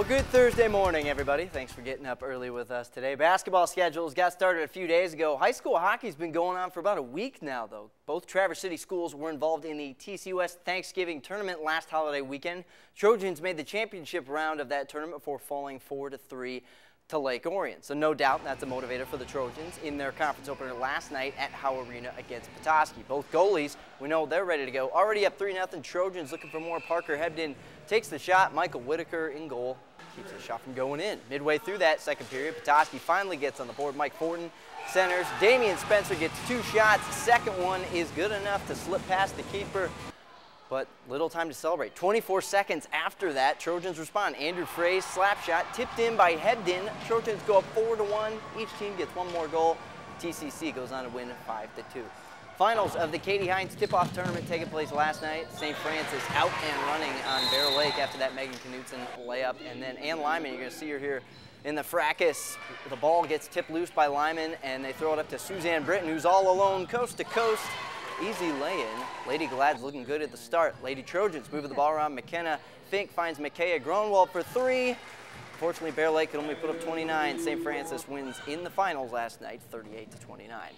Well, good Thursday morning, everybody. Thanks for getting up early with us today. Basketball schedules got started a few days ago. High school hockey's been going on for about a week now, though. Both Traverse City schools were involved in the TCUS Thanksgiving tournament last holiday weekend. Trojans made the championship round of that tournament before falling 4 to 3 to Lake Orion. So no doubt that's a motivator for the Trojans in their conference opener last night at Howe Arena against Petoskey. Both goalies, we know they're ready to go. Already up 3-0 Trojans looking for more. Parker Hebden takes the shot. Michael Whitaker in goal keeps the shot from going in. Midway through that second period, Petoskey finally gets on the board. Mike Fortin centers. Damian Spencer gets two shots. Second one is good enough to slip past the keeper but little time to celebrate. 24 seconds after that, Trojans respond. Andrew Frey's slap shot tipped in by Hebden. Trojans go up 4 to 1. Each team gets one more goal. TCC goes on to win 5 to 2. Finals of the Katie Hines tip-off tournament taking place last night. St. Francis out and running on Bear Lake after that Megan Knutson layup. And then Ann Lyman, you're going to see her here in the fracas. The ball gets tipped loose by Lyman, and they throw it up to Suzanne Britton, who's all alone coast to coast. Easy lay-in. Lady Glad's looking good at the start. Lady Trojans moving the ball around. McKenna Fink finds Micaiah Gronwald for three. Fortunately, Bear Lake could only put up 29. St. Francis wins in the finals last night, 38 to 29.